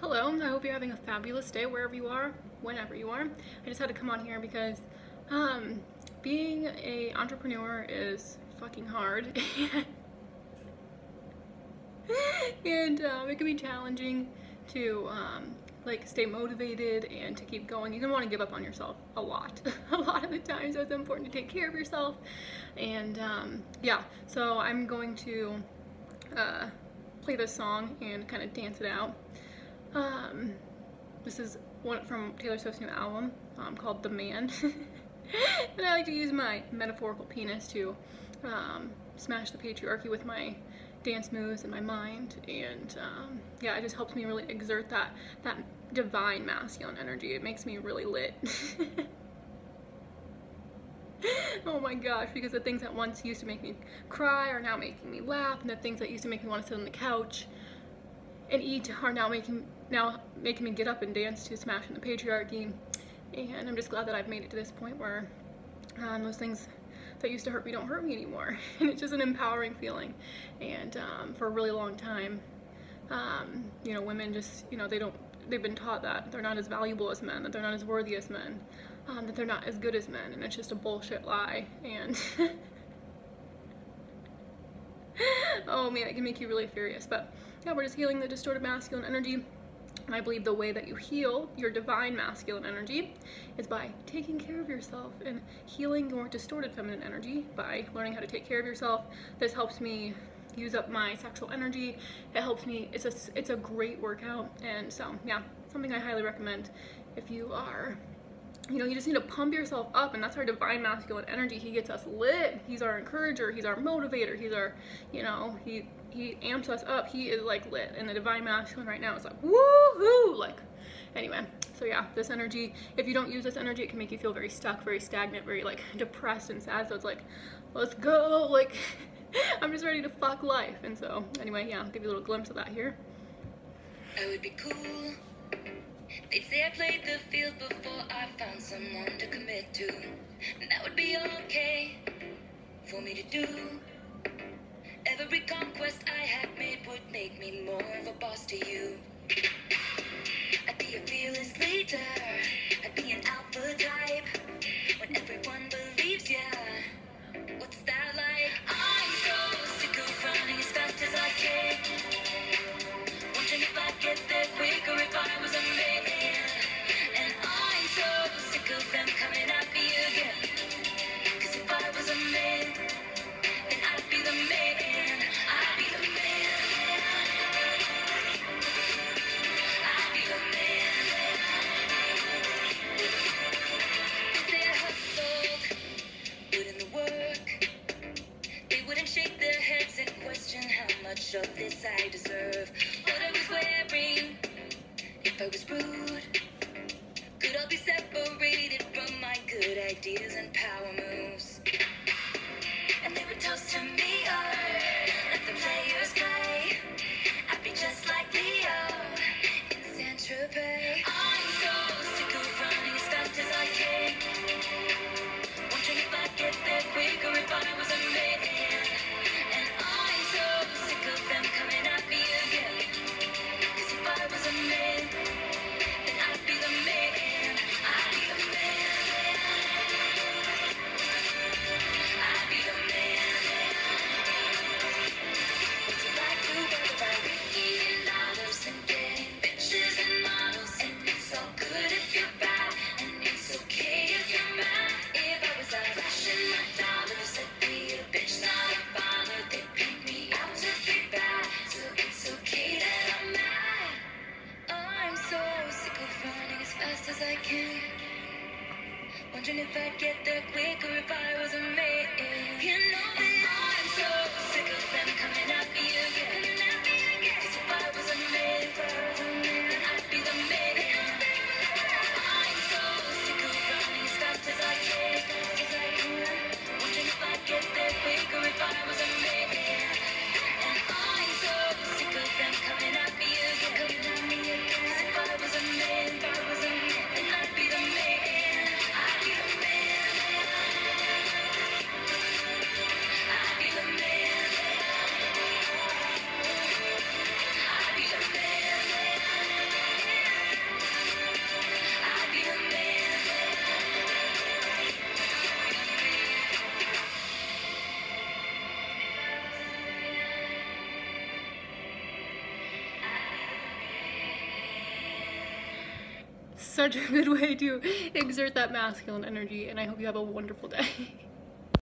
Hello, I hope you're having a fabulous day wherever you are, whenever you are. I just had to come on here because um, being a entrepreneur is fucking hard. and um, it can be challenging to um, like stay motivated and to keep going. You can want to give up on yourself a lot, a lot of the time. So it's important to take care of yourself. And um, yeah, so I'm going to uh, play this song and kind of dance it out. Um, this is one from Taylor Swift's new album um, called The Man. and I like to use my metaphorical penis to um, smash the patriarchy with my dance moves and my mind. And um, yeah it just helps me really exert that that divine masculine energy. It makes me really lit. Oh my gosh because the things that once used to make me cry are now making me laugh. And the things that used to make me want to sit on the couch and eat are now making now making me get up and dance to smashing the patriarchy. And I'm just glad that I've made it to this point where um, those things that used to hurt me don't hurt me anymore. And it's just an empowering feeling. And um, for a really long time um, you know women just you know they don't they've been taught that they're not as valuable as men that they're not as worthy as men um, that they're not as good as men. And it's just a bullshit lie. And oh man it can make you really furious. But yeah we're just healing the distorted masculine energy and I believe the way that you heal your divine masculine energy is by taking care of yourself and healing your distorted feminine energy by learning how to take care of yourself. This helps me use up my sexual energy. It helps me, it's a, it's a great workout. And so yeah, something I highly recommend if you are you know, you just need to pump yourself up and that's our divine masculine energy. He gets us lit. He's our encourager. He's our motivator. He's our, you know, he he amps us up. He is like lit. And the divine masculine right now is like woohoo! Like anyway, so yeah, this energy, if you don't use this energy, it can make you feel very stuck, very stagnant, very like depressed and sad. So it's like, let's go, like I'm just ready to fuck life. And so anyway, yeah, I'll give you a little glimpse of that here. I would be cool. They'd say I played the field before I found someone to commit to. And that would be okay for me to do. Every conquest I had made would make me more of a boss to you. I'd be a fearless leader. Of this I deserve. What I was wearing, if I was rude, could I be separated from my good ideas and power moves. Such a good way to exert that masculine energy, and I hope you have a wonderful day.